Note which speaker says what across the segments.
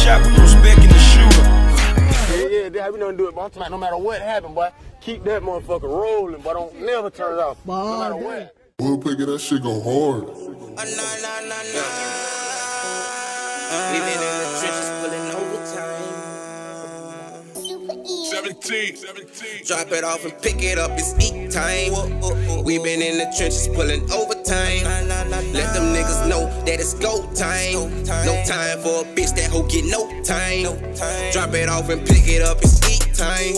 Speaker 1: shot, we respecting the shooter.
Speaker 2: Yeah, yeah, that's we don't do it, but I'm talking no matter what happened, boy, keep that motherfucker rolling, but don't never turn it off. No matter what.
Speaker 3: We'll pick it, that shit go hard.
Speaker 4: Oh, nah, nah, nah, nah. We been in the trenches pulling overtime.
Speaker 3: 17, 17.
Speaker 4: Drop it off and pick it up, it's eat time. We been in the trenches pulling overtime. Let them niggas know that it's go time. No time for a bitch that hoe get no time. Drop it off and pick it up, it's eat time.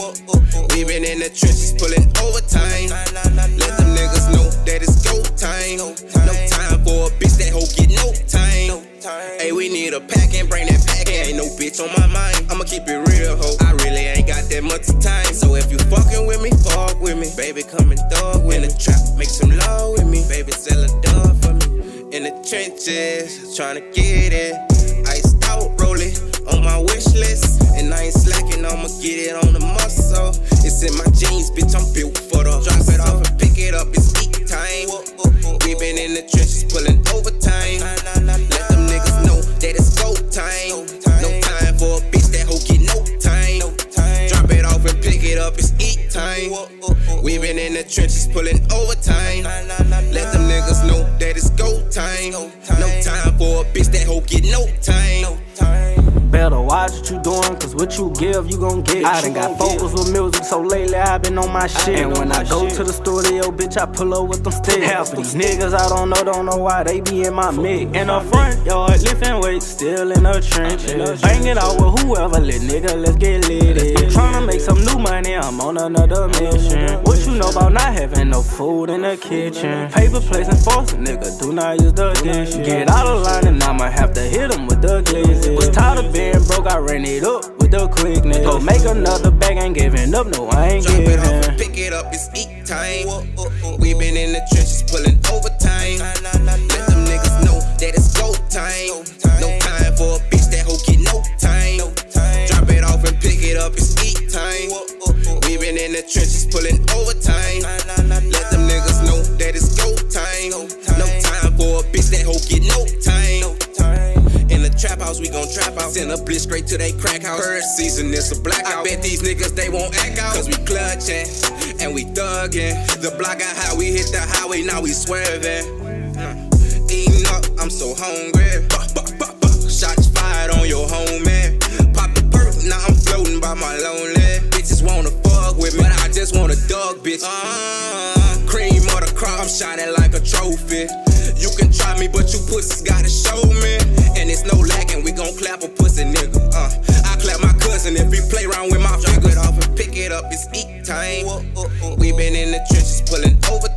Speaker 4: We been in the trenches pulling overtime. Let them niggas know that it's go time. No time for a bitch that hoe get no time. Hey, we need a pack and bring that pack. Ain't no bitch on my mind. I'ma keep it real, ho. I really ain't got that much time. So if you fucking with me, fuck with me. Baby, come and thug with the trap. Make some love with me. Baby, sell trenches, tryna get it. Iced out, roll it on my wish list. And I ain't slacking, I'ma get it on the muscle. It's in my jeans, bitch, I'm built for the Drop it off in the trenches pulling overtime. Let them niggas know that it's go time. No time for a bitch that hoe get no time.
Speaker 5: Better watch what you doing, cause what you give, you gon' get. I done got focus with music, so lately i been on my shit. And when I go to the studio, bitch, I pull up with them sticks. Half of these niggas I don't know, don't know why they be in my mix. In the front yard, lifting weights, still in the trenches. Banging out with whoever, lit nigga, let's get lit. Tryna make some new money, I'm on another mission. What you know about not having no food in the kitchen? Paper plates and forks, nigga, do not use the dish. Get out of line and I'ma have to hit them with the glazes. Was tired of being broke, I ran it up with the quickness. Go make another bag, ain't giving up, no, I ain't
Speaker 4: Drop it off
Speaker 5: giving.
Speaker 4: pick it up, it's eat time. We been in the trenches pulling overtime. Time. No time for a bitch that hoe get no time. In the trap house, we gon' trap out. Send a blitz straight to they crack house. First season, it's a blackout. I bet these niggas, they won't act out. Cause we clutching and we thuggin'. The block got how we hit the highway, now we swerving. Mm. Eating up, I'm so hungry. Shots fired on your homie. Pop the perk, now I'm floating by my lonely. Bitches wanna fuck with me, but I just want a dog, bitch. Uh, I'm shining like a trophy. You can try me, but you pussies gotta show me. And it's no lacking, we gon' clap a pussy nigga. Uh, I clap my cousin if he play around with my Drop it off and pick it up, it's eat time. Uh, uh, uh. We been in the trenches pulling overtime.